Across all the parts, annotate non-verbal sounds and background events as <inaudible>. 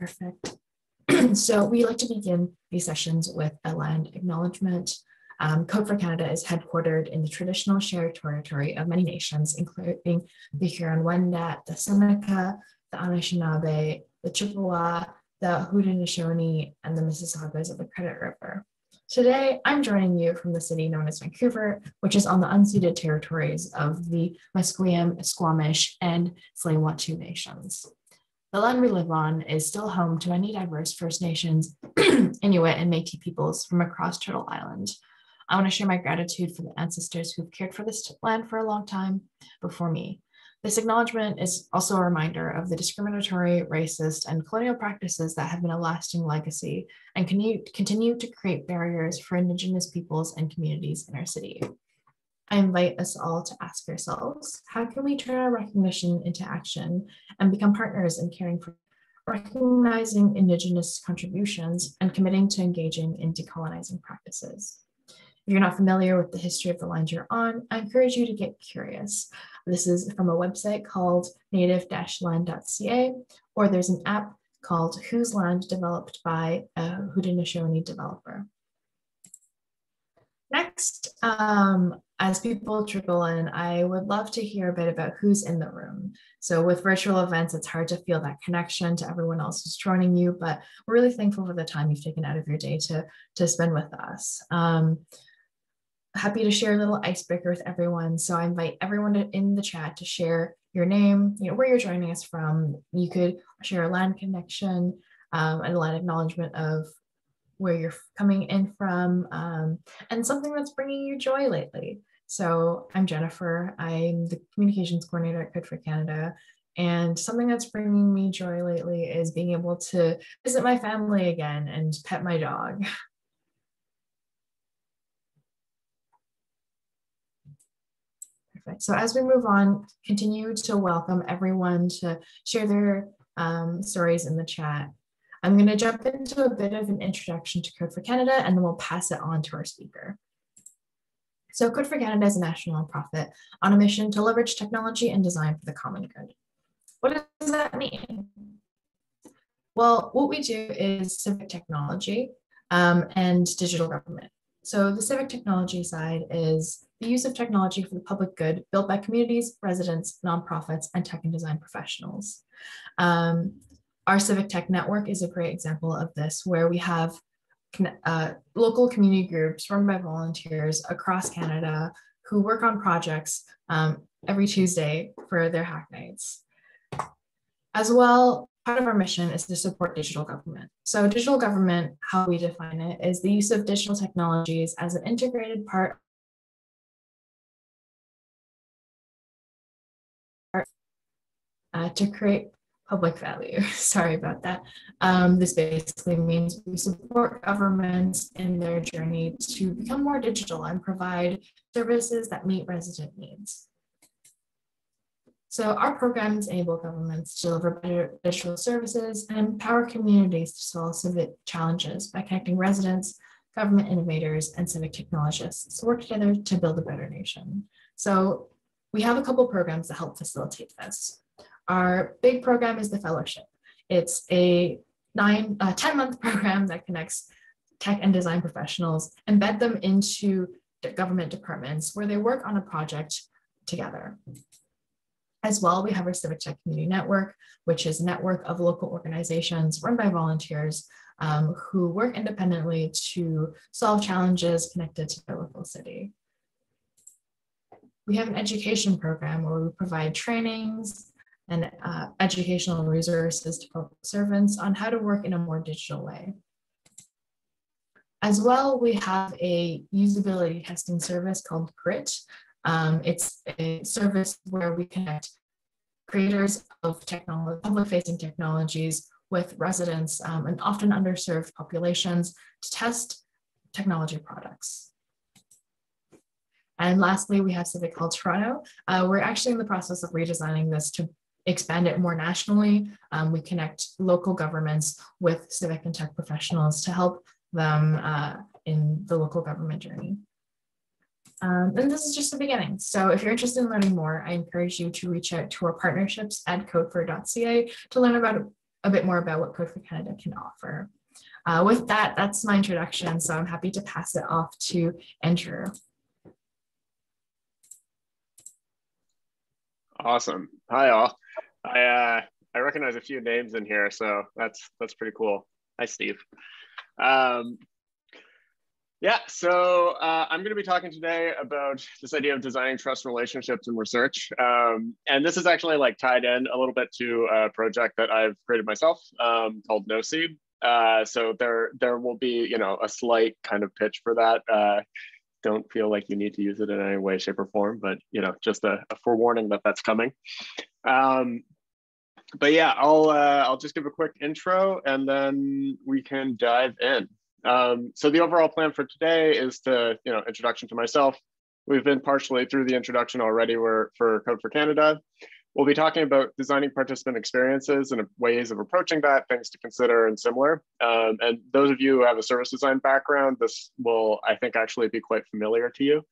Perfect. <clears throat> so we like to begin these sessions with a land acknowledgement. Um, Code for Canada is headquartered in the traditional shared territory of many nations, including the Huron-Wendat, the Seneca, the Anishinaabe, the Chippewa, the Haudenosaunee, and the Mississaugas of the Credit River. Today, I'm joining you from the city known as Vancouver, which is on the unceded territories of the Musqueam, Squamish, and Tsleil-Waututh nations. The land we live on is still home to many diverse First Nations, <clears throat> Inuit, and Métis peoples from across Turtle Island. I want to share my gratitude for the ancestors who've cared for this land for a long time before me. This acknowledgement is also a reminder of the discriminatory, racist, and colonial practices that have been a lasting legacy and continue to create barriers for Indigenous peoples and communities in our city. I invite us all to ask ourselves, how can we turn our recognition into action and become partners in caring for recognizing Indigenous contributions and committing to engaging in decolonizing practices? If you're not familiar with the history of the land you're on, I encourage you to get curious. This is from a website called native-land.ca, or there's an app called Whose Land developed by a Haudenosaunee developer. Next, um, as people trickle in, I would love to hear a bit about who's in the room. So with virtual events, it's hard to feel that connection to everyone else who's joining you, but we're really thankful for the time you've taken out of your day to, to spend with us. Um, happy to share a little icebreaker with everyone. So I invite everyone to, in the chat to share your name, you know, where you're joining us from. You could share a land connection um, and a land acknowledgement of where you're coming in from um, and something that's bringing you joy lately. So I'm Jennifer. I'm the communications coordinator at Code for Canada. And something that's bringing me joy lately is being able to visit my family again and pet my dog. <laughs> Perfect. So as we move on, continue to welcome everyone to share their um, stories in the chat. I'm going to jump into a bit of an introduction to Code for Canada, and then we'll pass it on to our speaker. So Code for Canada is a national nonprofit on a mission to leverage technology and design for the common good. What does that mean? Well, what we do is civic technology um, and digital government. So the civic technology side is the use of technology for the public good built by communities, residents, nonprofits, and tech and design professionals. Um, our Civic Tech Network is a great example of this, where we have uh, local community groups run by volunteers across Canada who work on projects um, every Tuesday for their hack nights. As well, part of our mission is to support digital government. So digital government, how we define it, is the use of digital technologies as an integrated part uh, to create public value. <laughs> Sorry about that. Um, this basically means we support governments in their journey to become more digital and provide services that meet resident needs. So our programs enable governments to deliver better digital services and empower communities to solve civic challenges by connecting residents, government innovators, and civic technologists to work together to build a better nation. So we have a couple programs that help facilitate this. Our big program is the fellowship. It's a nine, uh, 10 month <laughs> program that connects tech and design professionals, embed them into government departments where they work on a project together. As well, we have our Civic Tech Community Network, which is a network of local organizations run by volunteers um, who work independently to solve challenges connected to their local city. We have an education program where we provide trainings, and uh, educational resources to public servants on how to work in a more digital way. As well, we have a usability testing service called GRIT. Um, it's a service where we connect creators of technology, public-facing technologies with residents um, and often underserved populations to test technology products. And lastly, we have Civic Hall Toronto. Uh, we're actually in the process of redesigning this to expand it more nationally. Um, we connect local governments with civic and tech professionals to help them uh, in the local government journey. Um, and this is just the beginning. So if you're interested in learning more, I encourage you to reach out to our partnerships at codefor.ca to learn about a bit more about what Code for Canada can offer. Uh, with that, that's my introduction. So I'm happy to pass it off to Andrew. Awesome. Hi all. I uh, I recognize a few names in here, so that's that's pretty cool. Hi, Steve. Um, yeah, so uh, I'm going to be talking today about this idea of designing trust relationships in research. Um, and this is actually like tied in a little bit to a project that I've created myself um, called Knowsi. Uh, so there, there will be, you know, a slight kind of pitch for that. Uh, don't feel like you need to use it in any way, shape, or form, but you know, just a, a forewarning that that's coming. Um, but yeah, I'll uh, I'll just give a quick intro and then we can dive in. Um, so the overall plan for today is to, you know, introduction to myself. We've been partially through the introduction already We're for Code for Canada. We'll be talking about designing participant experiences and ways of approaching that, things to consider and similar. Um, and those of you who have a service design background, this will, I think, actually be quite familiar to you.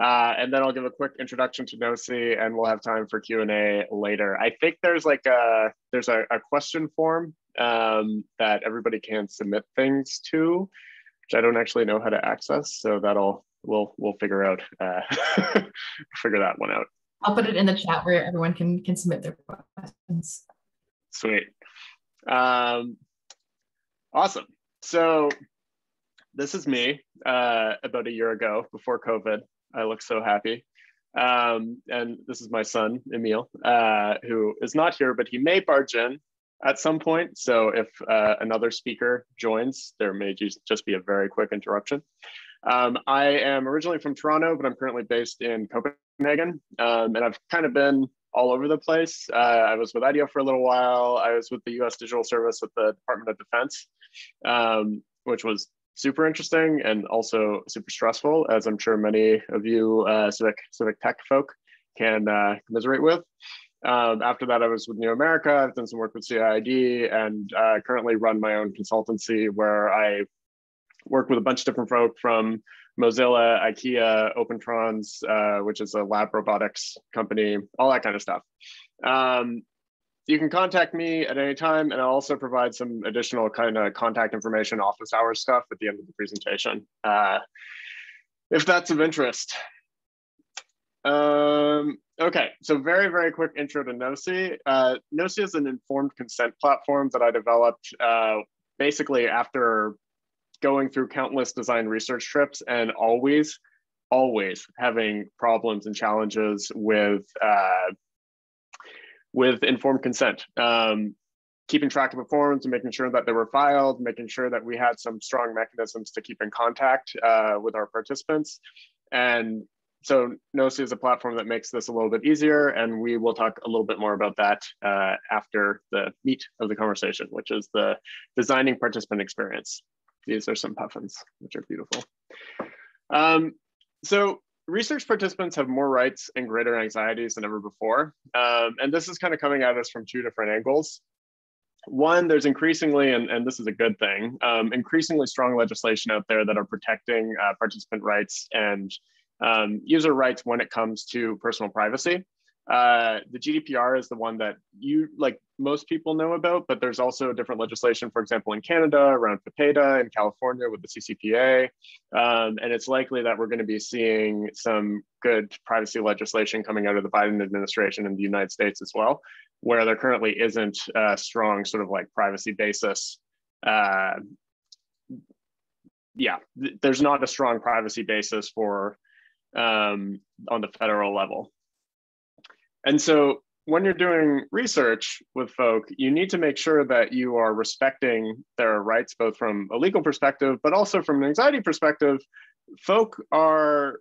Uh, and then I'll give a quick introduction to Knowsi and we'll have time for Q&A later. I think there's like a, there's a, a question form um, that everybody can submit things to, which I don't actually know how to access. So that'll we'll we'll figure out uh, <laughs> figure that one out. I'll put it in the chat where everyone can can submit their questions. Sweet. Um, awesome. So this is me uh, about a year ago before COVID. I look so happy. Um, and this is my son, Emil, uh, who is not here, but he may barge in at some point. So if uh, another speaker joins, there may just be a very quick interruption. Um, I am originally from Toronto, but I'm currently based in Copenhagen. Um, and I've kind of been all over the place. Uh, I was with IDEO for a little while. I was with the US Digital Service at the Department of Defense, um, which was super interesting and also super stressful, as I'm sure many of you uh, civic, civic tech folk can uh, commiserate with. Um, after that, I was with New America. I've done some work with CIID and uh, currently run my own consultancy where I work with a bunch of different folk from Mozilla, IKEA, Opentrons, uh, which is a lab robotics company, all that kind of stuff. Um, you can contact me at any time, and I'll also provide some additional kind of contact information, office hours stuff at the end of the presentation, uh, if that's of interest. Um, okay, so very, very quick intro to Knowsi. Uh, Knowsi is an informed consent platform that I developed uh, basically after going through countless design research trips and always, always having problems and challenges with uh, with informed consent. Um, keeping track of the forms and making sure that they were filed, making sure that we had some strong mechanisms to keep in contact uh, with our participants. And so Knowsi is a platform that makes this a little bit easier, and we will talk a little bit more about that uh, after the meat of the conversation, which is the designing participant experience. These are some puffins, which are beautiful. Um, so research participants have more rights and greater anxieties than ever before. Um, and this is kind of coming at us from two different angles. One, there's increasingly, and, and this is a good thing, um, increasingly strong legislation out there that are protecting uh, participant rights and um, user rights when it comes to personal privacy. Uh, the GDPR is the one that you like most people know about, but there's also different legislation, for example, in Canada around PIPEDA, in California with the CCPA. Um, and it's likely that we're going to be seeing some good privacy legislation coming out of the Biden administration in the United States as well, where there currently isn't a strong sort of like privacy basis. Uh, yeah, th there's not a strong privacy basis for um, on the federal level. And so when you're doing research with folk, you need to make sure that you are respecting their rights, both from a legal perspective, but also from an anxiety perspective. Folk are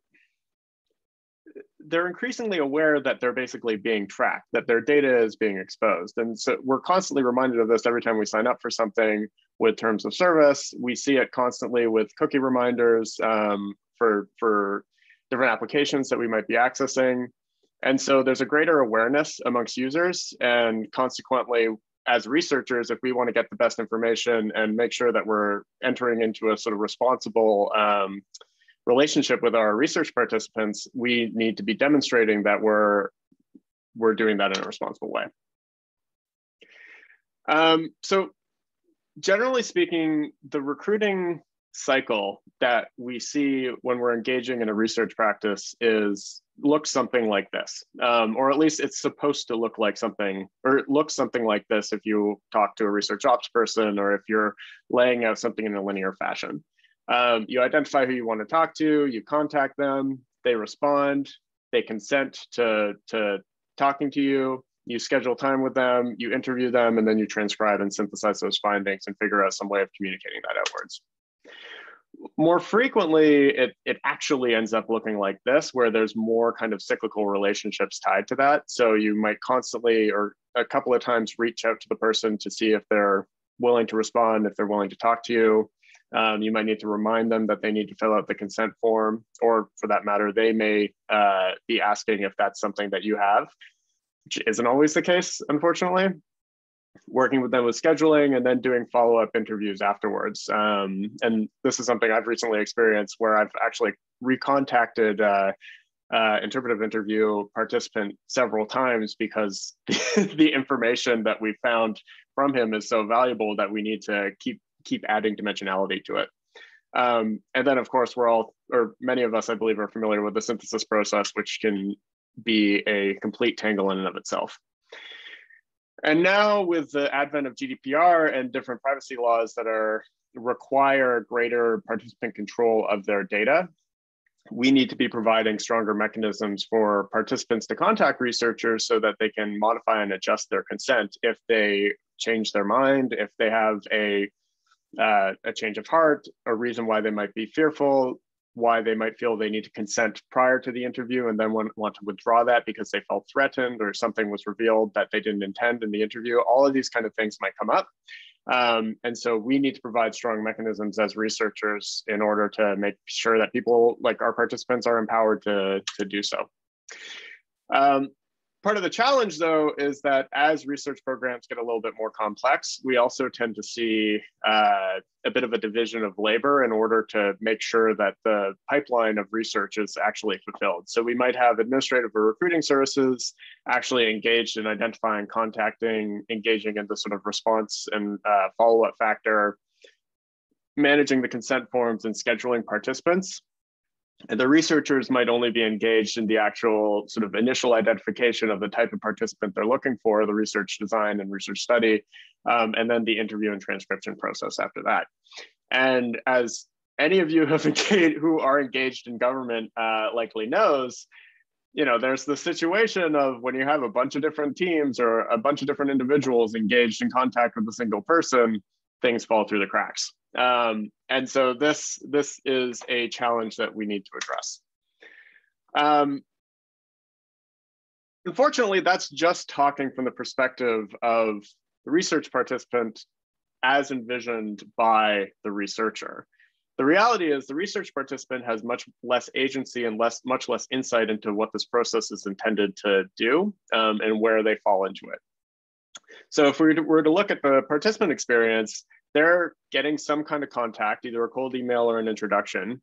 they're increasingly aware that they're basically being tracked, that their data is being exposed. And so we're constantly reminded of this every time we sign up for something with terms of service. We see it constantly with cookie reminders um, for, for different applications that we might be accessing. And so there's a greater awareness amongst users and consequently as researchers, if we want to get the best information and make sure that we're entering into a sort of responsible um, relationship with our research participants, we need to be demonstrating that we're, we're doing that in a responsible way. Um, so generally speaking, the recruiting cycle that we see when we're engaging in a research practice is looks something like this, um, or at least it's supposed to look like something, or it looks something like this if you talk to a research ops person or if you're laying out something in a linear fashion. Um, you identify who you want to talk to, you contact them, they respond, they consent to, to talking to you, you schedule time with them, you interview them, and then you transcribe and synthesize those findings and figure out some way of communicating that outwards more frequently it, it actually ends up looking like this where there's more kind of cyclical relationships tied to that. So you might constantly or a couple of times reach out to the person to see if they're willing to respond if they're willing to talk to you. Um, you might need to remind them that they need to fill out the consent form or for that matter they may uh, be asking if that's something that you have which isn't always the case unfortunately working with them with scheduling and then doing follow-up interviews afterwards. Um, and this is something I've recently experienced where I've actually recontacted uh, uh, interpretive interview participant several times because <laughs> the, the information that we found from him is so valuable that we need to keep keep adding dimensionality to it. Um, and then, of course, we're all, or many of us, I believe, are familiar with the synthesis process, which can be a complete tangle in and of itself. And now with the advent of GDPR and different privacy laws that are require greater participant control of their data, we need to be providing stronger mechanisms for participants to contact researchers so that they can modify and adjust their consent if they change their mind, if they have a uh, a change of heart, a reason why they might be fearful, why they might feel they need to consent prior to the interview and then want, to withdraw that because they felt threatened or something was revealed that they didn't intend in the interview. All of these kind of things might come up. Um, and so we need to provide strong mechanisms as researchers in order to make sure that people like our participants are empowered to, to do so. Um, Part of the challenge, though, is that as research programs get a little bit more complex, we also tend to see uh, a bit of a division of labor in order to make sure that the pipeline of research is actually fulfilled. So we might have administrative or recruiting services actually engaged in identifying, contacting, engaging in the sort of response and uh, follow up factor, managing the consent forms and scheduling participants the researchers might only be engaged in the actual sort of initial identification of the type of participant they're looking for, the research design and research study, um, and then the interview and transcription process after that. And as any of you <laughs> engaged, who are engaged in government uh, likely knows, you know, there's the situation of when you have a bunch of different teams or a bunch of different individuals engaged in contact with a single person, things fall through the cracks. Um, and so this, this is a challenge that we need to address. Um, unfortunately, that's just talking from the perspective of the research participant as envisioned by the researcher. The reality is the research participant has much less agency and less, much less insight into what this process is intended to do um, and where they fall into it. So if we were to look at the participant experience, they're getting some kind of contact, either a cold email or an introduction.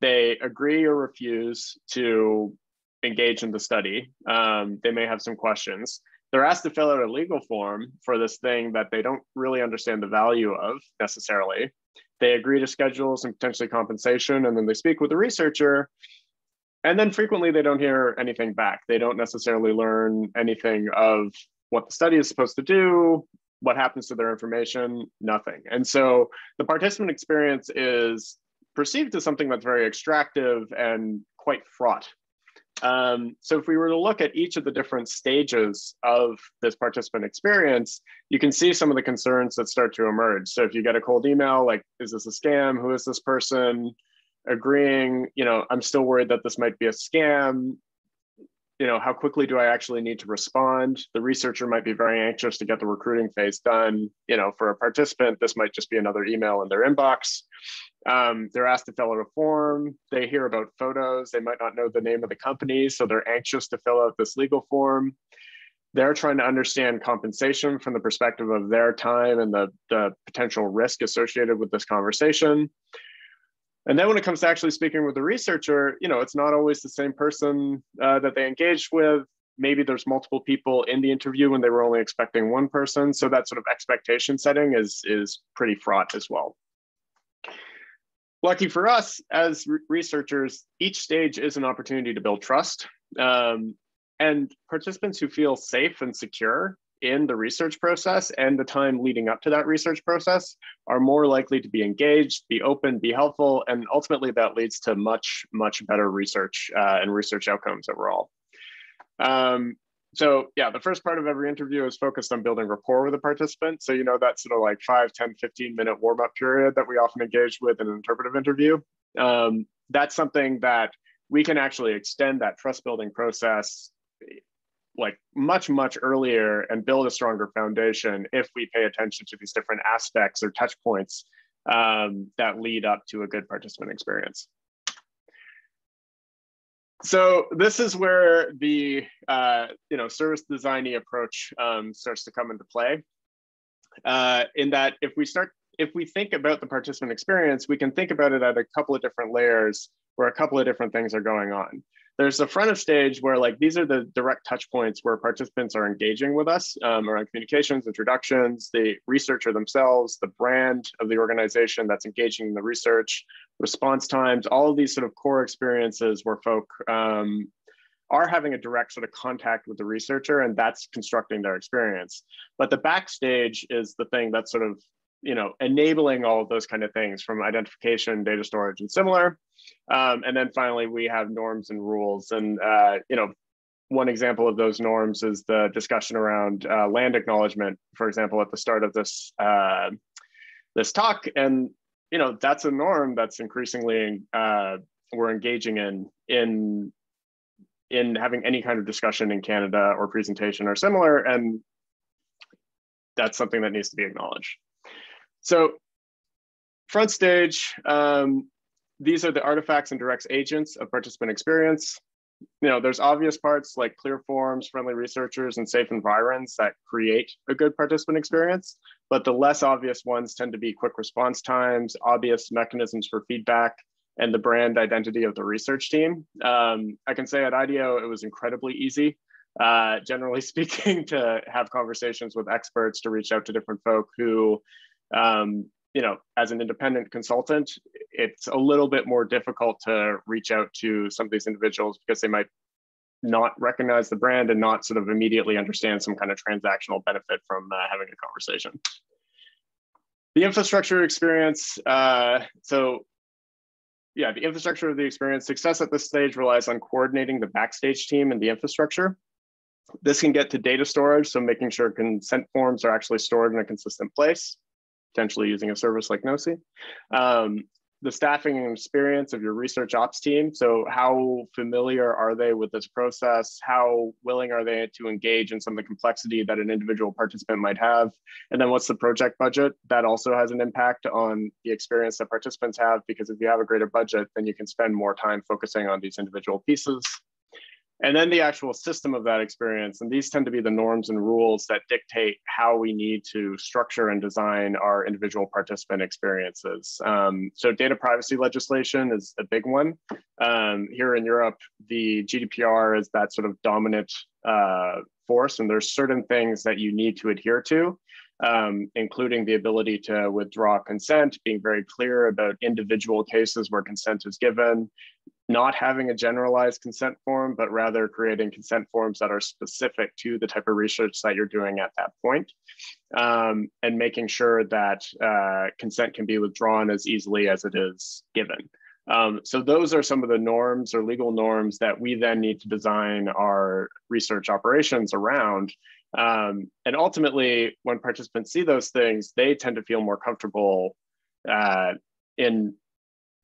They agree or refuse to engage in the study. Um, they may have some questions. They're asked to fill out a legal form for this thing that they don't really understand the value of necessarily. They agree to schedules and potentially compensation, and then they speak with the researcher. And then frequently they don't hear anything back. They don't necessarily learn anything of what the study is supposed to do, what happens to their information? Nothing. And so the participant experience is perceived as something that's very extractive and quite fraught. Um, so if we were to look at each of the different stages of this participant experience, you can see some of the concerns that start to emerge. So if you get a cold email, like, is this a scam? Who is this person? Agreeing, you know, I'm still worried that this might be a scam you know, how quickly do I actually need to respond? The researcher might be very anxious to get the recruiting phase done. You know, for a participant, this might just be another email in their inbox. Um, they're asked to fill out a form. They hear about photos. They might not know the name of the company, so they're anxious to fill out this legal form. They're trying to understand compensation from the perspective of their time and the, the potential risk associated with this conversation. And then when it comes to actually speaking with the researcher, you know, it's not always the same person uh, that they engaged with. maybe there's multiple people in the interview when they were only expecting one person. So that sort of expectation setting is, is pretty fraught as well. Lucky for us as re researchers, each stage is an opportunity to build trust. Um, and participants who feel safe and secure in the research process and the time leading up to that research process are more likely to be engaged, be open, be helpful, and ultimately that leads to much, much better research uh, and research outcomes overall. Um, so yeah, the first part of every interview is focused on building rapport with the participant. So, you know, that sort of like 5, 10, 15 minute warm up period that we often engage with in an interpretive interview. Um, that's something that we can actually extend that trust building process like much much earlier and build a stronger foundation if we pay attention to these different aspects or touch points um, that lead up to a good participant experience. So this is where the uh, you know service designy approach um, starts to come into play. Uh, in that if we start if we think about the participant experience we can think about it at a couple of different layers where a couple of different things are going on there's the front of stage where like these are the direct touch points where participants are engaging with us um, around communications, introductions, the researcher themselves, the brand of the organization that's engaging in the research, response times, all of these sort of core experiences where folk um, are having a direct sort of contact with the researcher and that's constructing their experience. But the backstage is the thing that's sort of you know enabling all of those kind of things from identification, data storage, and similar um, and then finally, we have norms and rules. And, uh, you know, one example of those norms is the discussion around uh, land acknowledgement, for example, at the start of this, uh, this talk. And, you know, that's a norm that's increasingly uh, we're engaging in, in, in having any kind of discussion in Canada or presentation or similar. And that's something that needs to be acknowledged. So front stage, um, these are the artifacts and directs agents of participant experience. You know, there's obvious parts like clear forms, friendly researchers, and safe environs that create a good participant experience. But the less obvious ones tend to be quick response times, obvious mechanisms for feedback, and the brand identity of the research team. Um, I can say at IDEO, it was incredibly easy, uh, generally <laughs> speaking, to have conversations with experts, to reach out to different folk who um, you know, as an independent consultant, it's a little bit more difficult to reach out to some of these individuals because they might not recognize the brand and not sort of immediately understand some kind of transactional benefit from uh, having a conversation. The infrastructure experience, uh, so yeah, the infrastructure of the experience, success at this stage relies on coordinating the backstage team and the infrastructure. This can get to data storage, so making sure consent forms are actually stored in a consistent place potentially using a service like Knowsi. Um, the staffing and experience of your research ops team. So how familiar are they with this process? How willing are they to engage in some of the complexity that an individual participant might have? And then what's the project budget? That also has an impact on the experience that participants have because if you have a greater budget, then you can spend more time focusing on these individual pieces and then the actual system of that experience. And these tend to be the norms and rules that dictate how we need to structure and design our individual participant experiences. Um, so data privacy legislation is a big one. Um, here in Europe, the GDPR is that sort of dominant uh, force, and there's certain things that you need to adhere to. Um, including the ability to withdraw consent, being very clear about individual cases where consent is given, not having a generalized consent form, but rather creating consent forms that are specific to the type of research that you're doing at that point, um, and making sure that uh, consent can be withdrawn as easily as it is given. Um, so those are some of the norms or legal norms that we then need to design our research operations around. Um, and ultimately, when participants see those things, they tend to feel more comfortable uh, in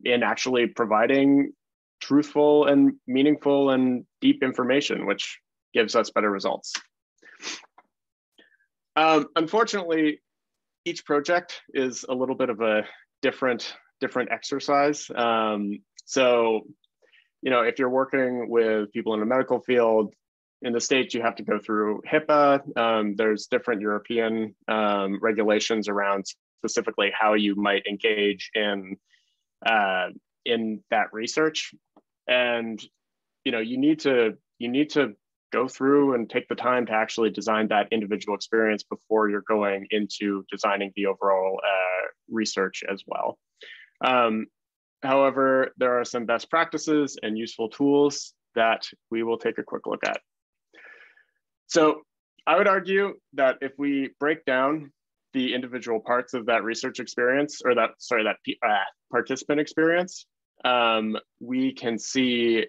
in actually providing truthful and meaningful and deep information, which gives us better results. Um, unfortunately, each project is a little bit of a different different exercise. Um, so, you know, if you're working with people in the medical field, in the States, you have to go through HIPAA. Um, there's different European um, regulations around specifically how you might engage in uh, in that research and you know you need to you need to go through and take the time to actually design that individual experience before you're going into designing the overall uh, research as well. Um, however, there are some best practices and useful tools that we will take a quick look at. So I would argue that if we break down the individual parts of that research experience or that, sorry, that uh, participant experience, um, we can see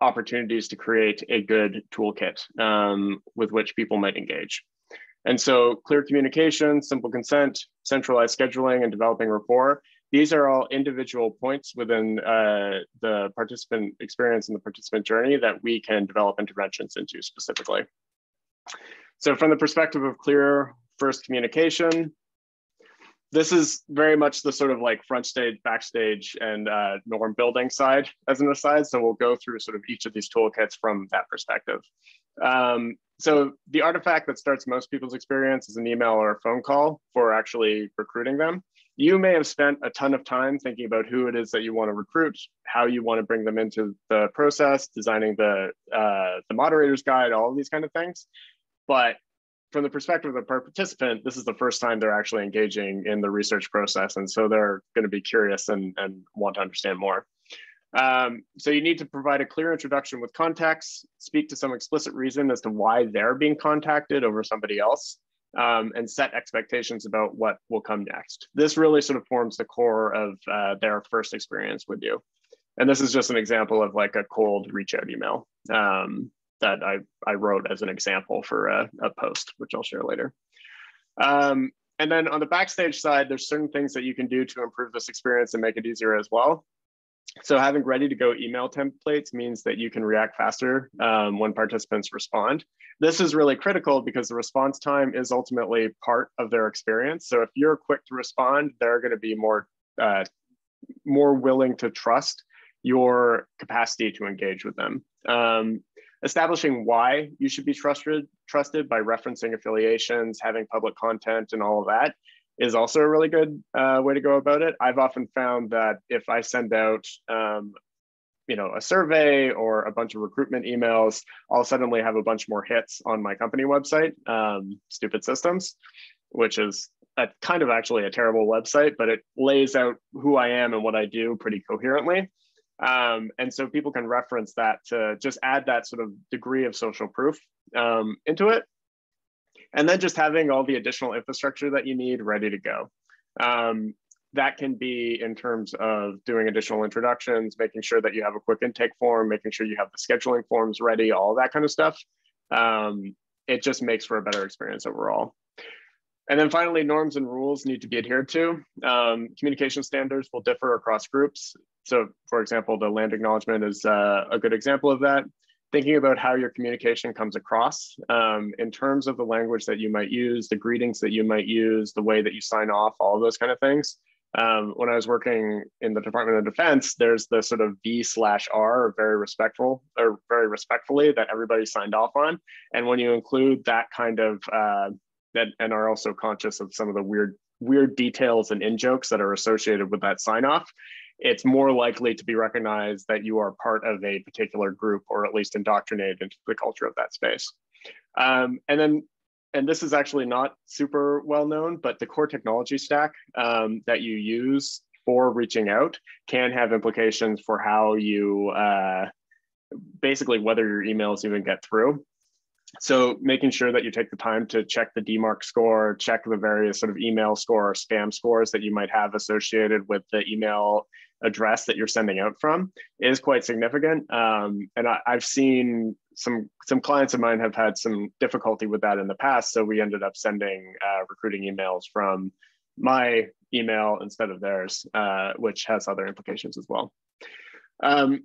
opportunities to create a good toolkit um, with which people might engage. And so clear communication, simple consent, centralized scheduling, and developing rapport, these are all individual points within uh, the participant experience and the participant journey that we can develop interventions into specifically. So from the perspective of clear first communication, this is very much the sort of like front stage, backstage, and uh, norm building side as an aside. So we'll go through sort of each of these toolkits from that perspective. Um, so the artifact that starts most people's experience is an email or a phone call for actually recruiting them. You may have spent a ton of time thinking about who it is that you want to recruit, how you want to bring them into the process, designing the uh, the moderator's guide, all of these kind of things. But from the perspective of the participant, this is the first time they're actually engaging in the research process. And so they're going to be curious and, and want to understand more. Um, so you need to provide a clear introduction with context, speak to some explicit reason as to why they're being contacted over somebody else, um, and set expectations about what will come next. This really sort of forms the core of uh, their first experience with you. And this is just an example of like a cold reach out email. Um, that I, I wrote as an example for a, a post, which I'll share later. Um, and then on the backstage side, there's certain things that you can do to improve this experience and make it easier as well. So having ready to go email templates means that you can react faster um, when participants respond. This is really critical because the response time is ultimately part of their experience. So if you're quick to respond, they're going to be more uh, more willing to trust your capacity to engage with them. Um, establishing why you should be trusted trusted by referencing affiliations, having public content, and all of that is also a really good uh, way to go about it. I've often found that if I send out um, you know a survey or a bunch of recruitment emails i'll suddenly have a bunch more hits on my company website um, stupid systems which is a kind of actually a terrible website but it lays out who i am and what i do pretty coherently um, and so people can reference that to just add that sort of degree of social proof um, into it. And then just having all the additional infrastructure that you need ready to go. Um, that can be in terms of doing additional introductions, making sure that you have a quick intake form, making sure you have the scheduling forms ready, all that kind of stuff. Um, it just makes for a better experience overall. And then finally, norms and rules need to be adhered to. Um, communication standards will differ across groups. So for example, the land acknowledgement is uh, a good example of that. Thinking about how your communication comes across um, in terms of the language that you might use, the greetings that you might use, the way that you sign off, all of those kind of things. Um, when I was working in the Department of Defense, there's the sort of V slash R, very respectful or very respectfully that everybody signed off on. And when you include that kind of uh, that and are also conscious of some of the weird weird details and in jokes that are associated with that sign off, it's more likely to be recognized that you are part of a particular group or at least indoctrinated into the culture of that space. Um, and then, and this is actually not super well known, but the core technology stack um, that you use for reaching out can have implications for how you uh, basically whether your emails even get through so making sure that you take the time to check the DMARC score, check the various sort of email score or spam scores that you might have associated with the email address that you're sending out from is quite significant. Um, and I, have seen some some clients of mine have had some difficulty with that in the past. So we ended up sending uh, recruiting emails from my email instead of theirs, uh, which has other implications as well. Um,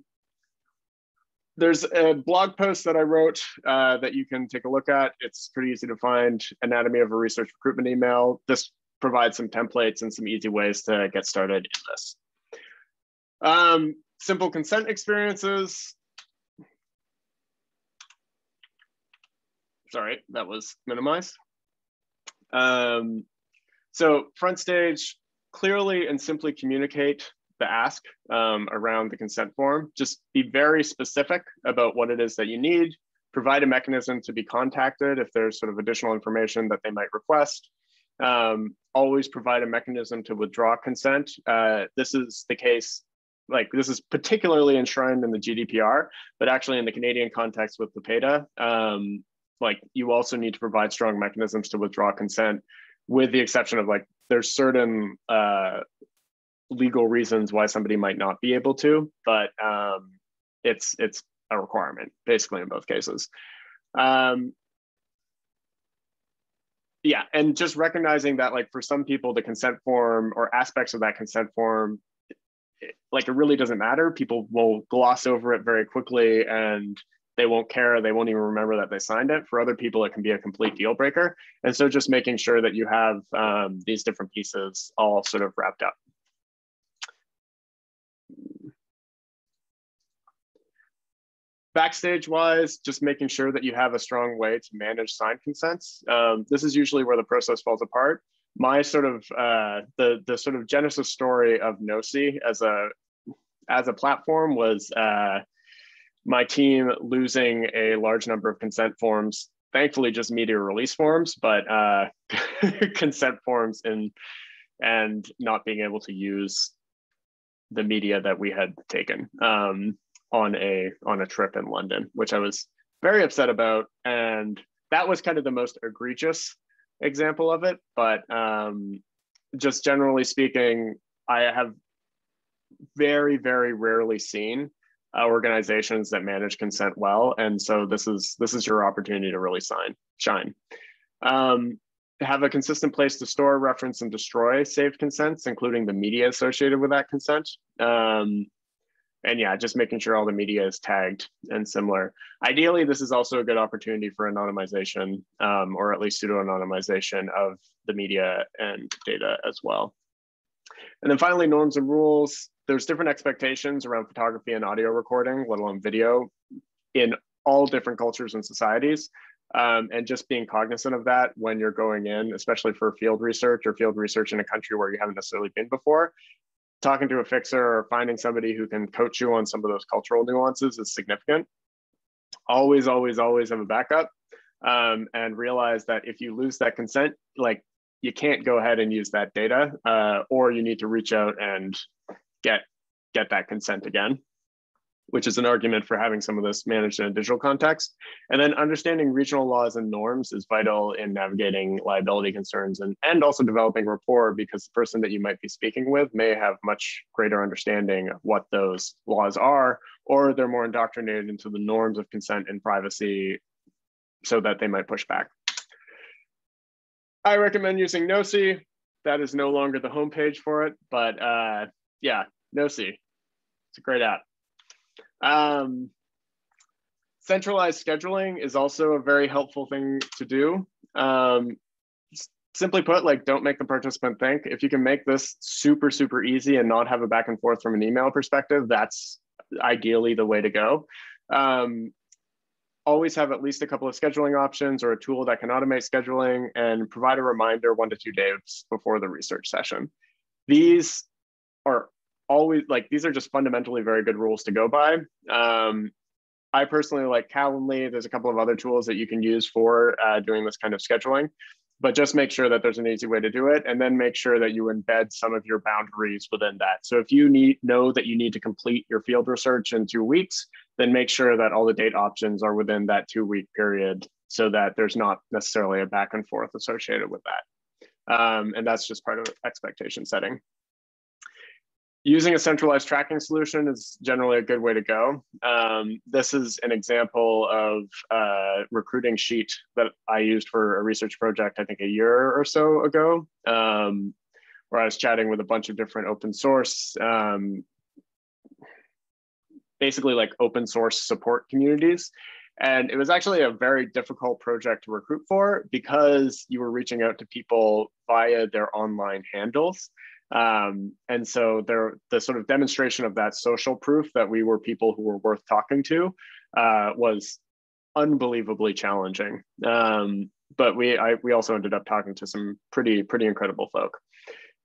there's a blog post that I wrote uh, that you can take a look at. It's pretty easy to find anatomy of a research recruitment email. This provides some templates and some easy ways to get started in this. Um, simple consent experiences. Sorry, that was minimized. Um, so front stage, clearly and simply communicate the ask um, around the consent form. Just be very specific about what it is that you need. provide a mechanism to be contacted if there's sort of additional information that they might request. Um, always provide a mechanism to withdraw consent. Uh, this is the case, like this is particularly enshrined in the GDPR, but actually in the Canadian context with the PADA, um, like you also need to provide strong mechanisms to withdraw consent with the exception of like there's certain uh, legal reasons why somebody might not be able to, but um, it's it's a requirement basically in both cases. Um, yeah, and just recognizing that like for some people, the consent form or aspects of that consent form, it, like it really doesn't matter. People will gloss over it very quickly and they won't care. They won't even remember that they signed it. For other people, it can be a complete deal breaker. And so just making sure that you have um, these different pieces all sort of wrapped up. Backstage wise, just making sure that you have a strong way to manage signed consents. Um, this is usually where the process falls apart. My sort of uh, the the sort of genesis story of Knowsi as a as a platform was uh, my team losing a large number of consent forms. Thankfully, just media release forms, but uh, <laughs> consent forms and and not being able to use the media that we had taken. Um, on a on a trip in London, which I was very upset about, and that was kind of the most egregious example of it. But um, just generally speaking, I have very very rarely seen uh, organizations that manage consent well, and so this is this is your opportunity to really sign shine. Um, have a consistent place to store, reference, and destroy saved consents, including the media associated with that consent. Um, and yeah, just making sure all the media is tagged and similar. Ideally, this is also a good opportunity for anonymization um, or at least pseudo anonymization of the media and data as well. And then finally, norms and rules. There's different expectations around photography and audio recording, let alone video, in all different cultures and societies. Um, and just being cognizant of that when you're going in, especially for field research or field research in a country where you haven't necessarily been before, talking to a fixer or finding somebody who can coach you on some of those cultural nuances is significant. Always, always, always have a backup um, and realize that if you lose that consent, like you can't go ahead and use that data, uh, or you need to reach out and get get that consent again which is an argument for having some of this managed in a digital context. And then understanding regional laws and norms is vital in navigating liability concerns and, and also developing rapport because the person that you might be speaking with may have much greater understanding of what those laws are, or they're more indoctrinated into the norms of consent and privacy so that they might push back. I recommend using Knowsi. That is no longer the homepage for it, but uh, yeah, Knowsi. It's a great app. Um, centralized scheduling is also a very helpful thing to do. Um, simply put, like don't make the participant think. If you can make this super, super easy and not have a back and forth from an email perspective, that's ideally the way to go. Um, always have at least a couple of scheduling options or a tool that can automate scheduling and provide a reminder one to two days before the research session. These are always like these are just fundamentally very good rules to go by. Um, I personally like Calendly. There's a couple of other tools that you can use for uh, doing this kind of scheduling, but just make sure that there's an easy way to do it, and then make sure that you embed some of your boundaries within that. So if you need know that you need to complete your field research in two weeks, then make sure that all the date options are within that two week period, so that there's not necessarily a back and forth associated with that. Um, and that's just part of expectation setting using a centralized tracking solution is generally a good way to go. Um, this is an example of a recruiting sheet that I used for a research project, I think a year or so ago, um, where I was chatting with a bunch of different open source, um, basically like open source support communities. And it was actually a very difficult project to recruit for because you were reaching out to people via their online handles. Um, and so there, the sort of demonstration of that social proof that we were people who were worth talking to uh, was unbelievably challenging. Um, but we, I, we also ended up talking to some pretty, pretty incredible folk.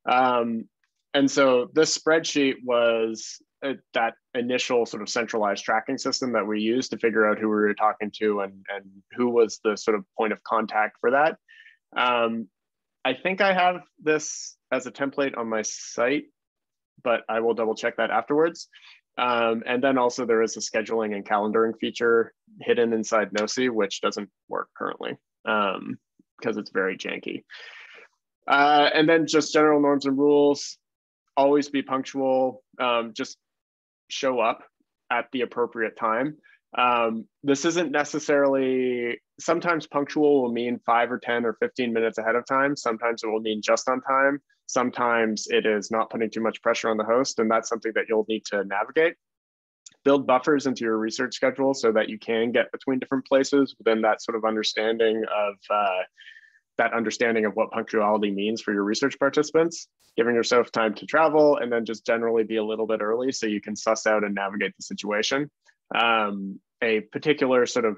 Um, and so this spreadsheet was uh, that initial sort of centralized tracking system that we used to figure out who we were talking to and, and who was the sort of point of contact for that. Um, I think I have this as a template on my site, but I will double check that afterwards. Um, and then also there is a scheduling and calendaring feature hidden inside Knowsi, which doesn't work currently because um, it's very janky. Uh, and then just general norms and rules, always be punctual, um, just show up at the appropriate time. Um, this isn't necessarily, sometimes punctual will mean five or 10 or 15 minutes ahead of time. Sometimes it will mean just on time. Sometimes it is not putting too much pressure on the host, and that's something that you'll need to navigate. Build buffers into your research schedule so that you can get between different places within that sort of understanding of uh, that understanding of what punctuality means for your research participants, giving yourself time to travel, and then just generally be a little bit early so you can suss out and navigate the situation. Um, a particular sort of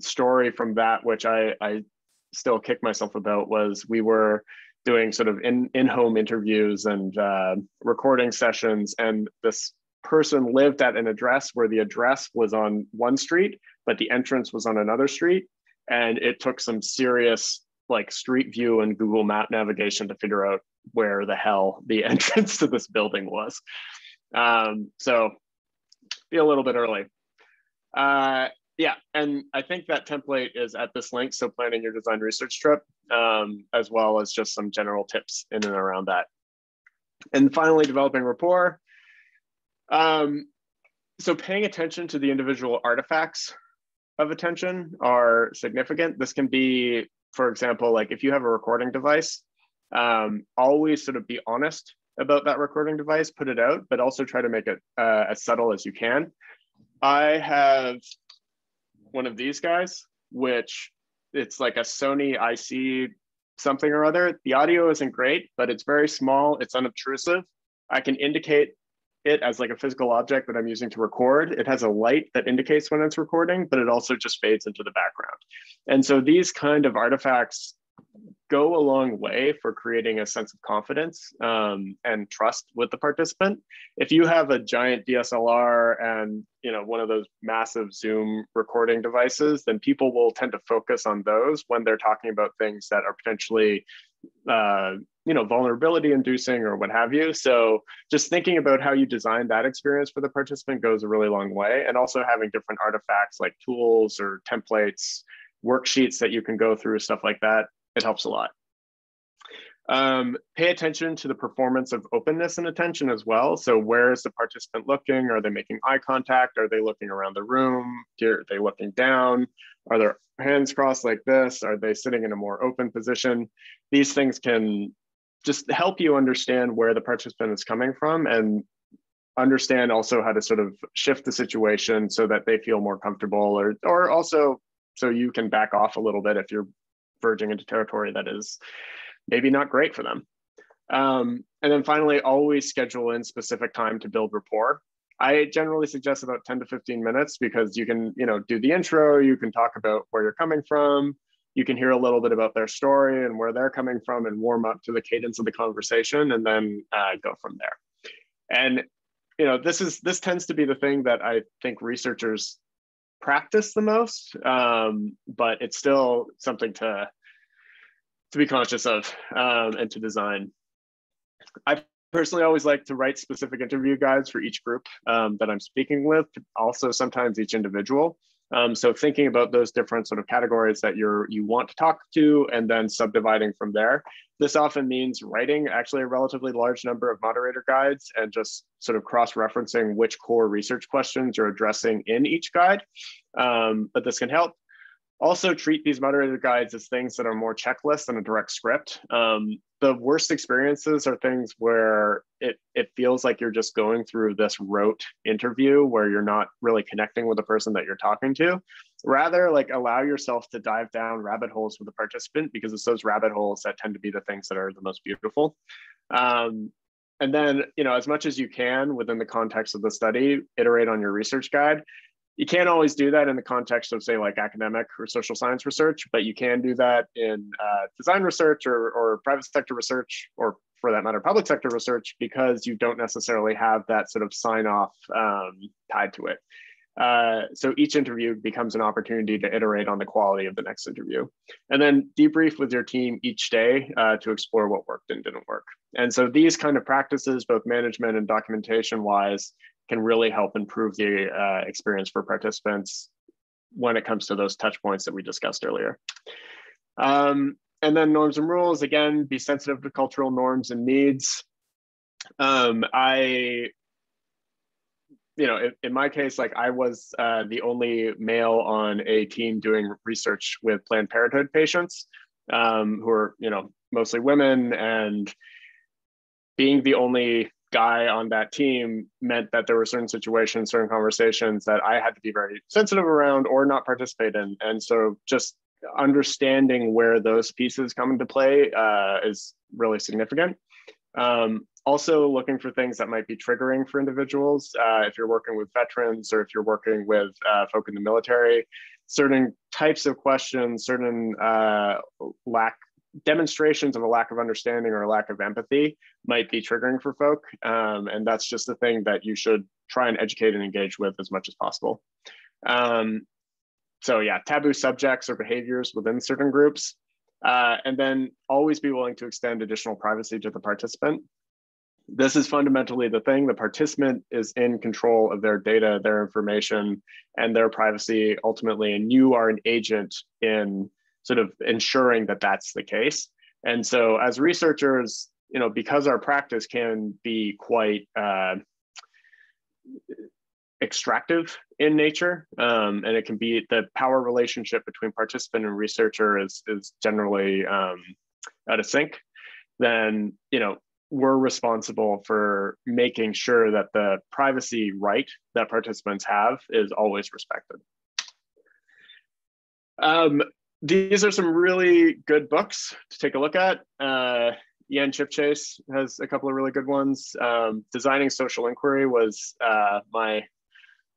story from that, which I, I still kick myself about, was we were doing sort of in, in-home interviews and uh, recording sessions, and this person lived at an address where the address was on one street, but the entrance was on another street. And it took some serious like Street View and Google Map navigation to figure out where the hell the <laughs> entrance to this building was. Um, so be a little bit early. Uh, yeah, and I think that template is at this link. So planning your design research trip, um, as well as just some general tips in and around that. And finally, developing rapport. Um, so paying attention to the individual artifacts of attention are significant. This can be for example, like if you have a recording device, um, always sort of be honest about that recording device, put it out, but also try to make it uh, as subtle as you can. I have one of these guys, which it's like a Sony IC something or other. The audio isn't great, but it's very small, it's unobtrusive. I can indicate it as like a physical object that I'm using to record. It has a light that indicates when it's recording, but it also just fades into the background. And so these kind of artifacts go a long way for creating a sense of confidence um, and trust with the participant. If you have a giant DSLR and you know one of those massive Zoom recording devices, then people will tend to focus on those when they're talking about things that are potentially uh, you know vulnerability inducing or what have you so just thinking about how you design that experience for the participant goes a really long way and also having different artifacts like tools or templates worksheets that you can go through stuff like that it helps a lot um, pay attention to the performance of openness and attention as well. So where is the participant looking? Are they making eye contact? Are they looking around the room? Are they looking down? Are their hands crossed like this? Are they sitting in a more open position? These things can just help you understand where the participant is coming from and understand also how to sort of shift the situation so that they feel more comfortable or or also so you can back off a little bit if you're verging into territory that is maybe not great for them. Um, and then finally always schedule in specific time to build rapport. I generally suggest about 10 to 15 minutes because you can you know do the intro you can talk about where you're coming from you can hear a little bit about their story and where they're coming from and warm up to the cadence of the conversation and then uh, go from there. And you know this is this tends to be the thing that i think researchers practice the most um, but it's still something to to be conscious of um, and to design. I personally always like to write specific interview guides for each group um, that i'm speaking with also sometimes each individual um, so thinking about those different sort of categories that you're you want to talk to and then subdividing from there. This often means writing actually a relatively large number of moderator guides and just sort of cross-referencing which core research questions you're addressing in each guide. Um, but this can help also treat these moderator guides as things that are more checklist than a direct script. Um, the worst experiences are things where it, it feels like you're just going through this rote interview where you're not really connecting with the person that you're talking to. Rather, like allow yourself to dive down rabbit holes with the participant because it's those rabbit holes that tend to be the things that are the most beautiful. Um, and then, you know, as much as you can within the context of the study, iterate on your research guide you can't always do that in the context of say like academic or social science research but you can do that in uh, design research or, or private sector research or for that matter, public sector research because you don't necessarily have that sort of sign off um, tied to it. Uh, so each interview becomes an opportunity to iterate on the quality of the next interview. And then debrief with your team each day uh, to explore what worked and didn't work. And so these kind of practices, both management and documentation wise, can really help improve the uh, experience for participants when it comes to those touch points that we discussed earlier. Um, and then norms and rules, again, be sensitive to cultural norms and needs. Um, I you know, in, in, my case, like I was uh, the only male on a team doing research with Planned Parenthood patients um, who are, you know, mostly women. And being the only guy on that team meant that there were certain situations, certain conversations that I had to be very sensitive around or not participate in. And so just understanding where those pieces come into play uh, is really significant. Um, also looking for things that might be triggering for individuals. Uh, if you're working with veterans or if you're working with uh, folk in the military, certain types of questions, certain uh, lack demonstrations of a lack of understanding or a lack of empathy might be triggering for folk. Um, and that's just the thing that you should try and educate and engage with as much as possible. Um, so yeah, taboo subjects or behaviors within certain groups. Uh, and then always be willing to extend additional privacy to the participant this is fundamentally the thing. The participant is in control of their data, their information, and their privacy ultimately. And you are an agent in sort of ensuring that that's the case. And so, as researchers, you know, because our practice can be quite uh, extractive in nature, um, and it can be the power relationship between participant and researcher is is generally um, out of sync. Then, you know, we're responsible for making sure that the privacy right that participants have is always respected. Um, these are some really good books to take a look at. Uh, Jan Chipchase has a couple of really good ones. Um, Designing Social Inquiry was uh, my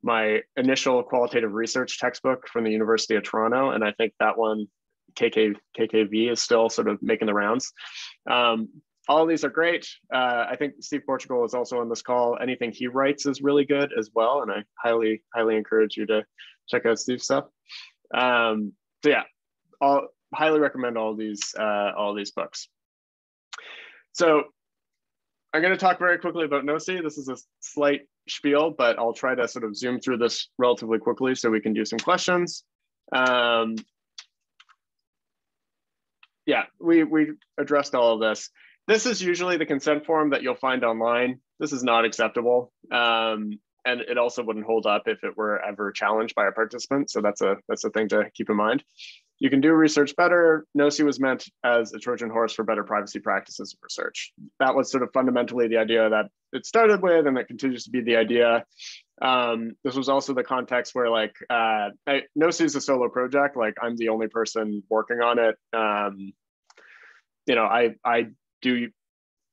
my initial qualitative research textbook from the University of Toronto, and I think that one KK, KKV is still sort of making the rounds. Um, all of these are great. Uh, I think Steve Portigal is also on this call. Anything he writes is really good as well, and I highly, highly encourage you to check out Steve's stuff. Um, so yeah, I'll highly recommend all these uh, all these books. So I'm going to talk very quickly about Knowsi. This is a slight spiel, but I'll try to sort of zoom through this relatively quickly so we can do some questions. Um, yeah, we we addressed all of this. This is usually the consent form that you'll find online. This is not acceptable. Um, and it also wouldn't hold up if it were ever challenged by a participant. So that's a that's a thing to keep in mind. You can do research better. Knowsi was meant as a Trojan horse for better privacy practices of research. That was sort of fundamentally the idea that it started with, and it continues to be the idea. Um, this was also the context where, like, uh, I, Knowsi is a solo project. Like, I'm the only person working on it. Um, you know, I I do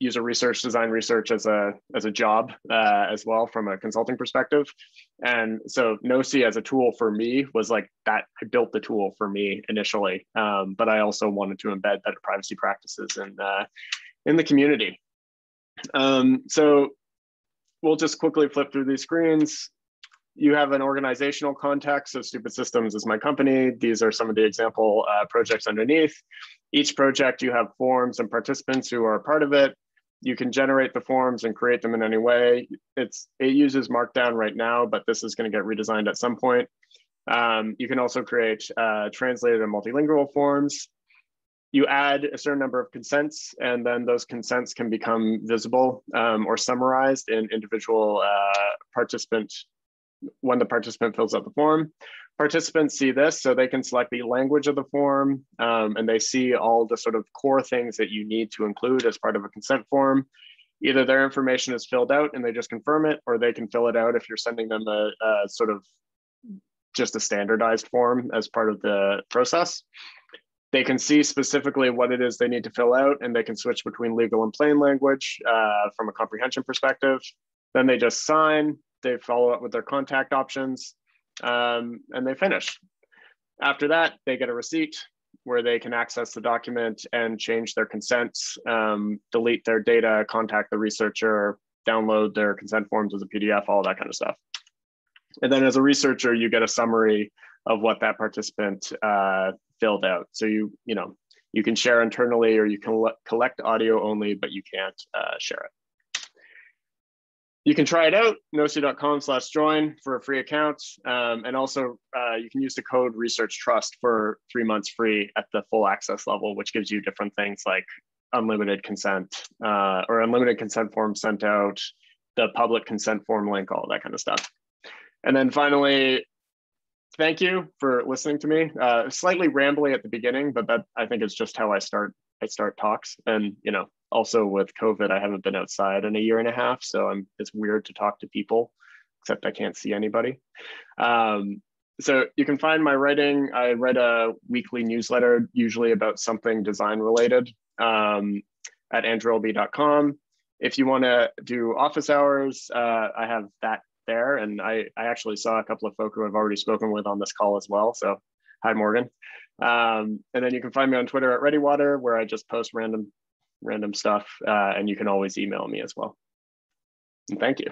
user research, design research as a as a job uh, as well from a consulting perspective. And so Knowsi as a tool for me was like that. I built the tool for me initially, um, but I also wanted to embed better privacy practices in uh, in the community. Um, so we'll just quickly flip through these screens. You have an organizational context. So Stupid Systems is my company. These are some of the example uh, projects underneath. Each project, you have forms and participants who are part of it. You can generate the forms and create them in any way. It's It uses Markdown right now, but this is going to get redesigned at some point. Um, you can also create uh, translated and multilingual forms. You add a certain number of consents, and then those consents can become visible um, or summarized in individual uh, participant when the participant fills out the form. Participants see this, so they can select the language of the form, um, and they see all the sort of core things that you need to include as part of a consent form. Either their information is filled out and they just confirm it, or they can fill it out if you're sending them a, a sort of just a standardized form as part of the process. They can see specifically what it is they need to fill out, and they can switch between legal and plain language uh, from a comprehension perspective. Then they just sign, they follow up with their contact options, um, and they finish. After that, they get a receipt. where they can access the document and change their consents, um, delete their data, contact the researcher, download their consent forms as a PDF, all that kind of stuff. And then as a researcher, you get a summary of what that participant uh, filled out. So you, you know, you can share internally or you can collect audio only, but you can't uh, share it. You can try it out, knowsi.com slash join for a free account. Um, and also uh, you can use the code research trust for three months free at the full access level, which gives you different things like unlimited consent uh, or unlimited consent form sent out, the public consent form link, all that kind of stuff. And then finally, thank you for listening to me. Uh, slightly rambly at the beginning, but that I think is just how I start. I start talks, and you know, also with COVID, I haven't been outside in a year and a half, so I'm. It's weird to talk to people, except I can't see anybody. Um, so you can find my writing. I write a weekly newsletter, usually about something design related, um, at andrewlb.com. If you want to do office hours, uh, I have that there. And I, I actually saw a couple of folk who I've already spoken with on this call as well. So hi, Morgan. Um, and then you can find me on Twitter at ReadyWater, where I just post random, random stuff. Uh, and you can always email me as well. And thank you.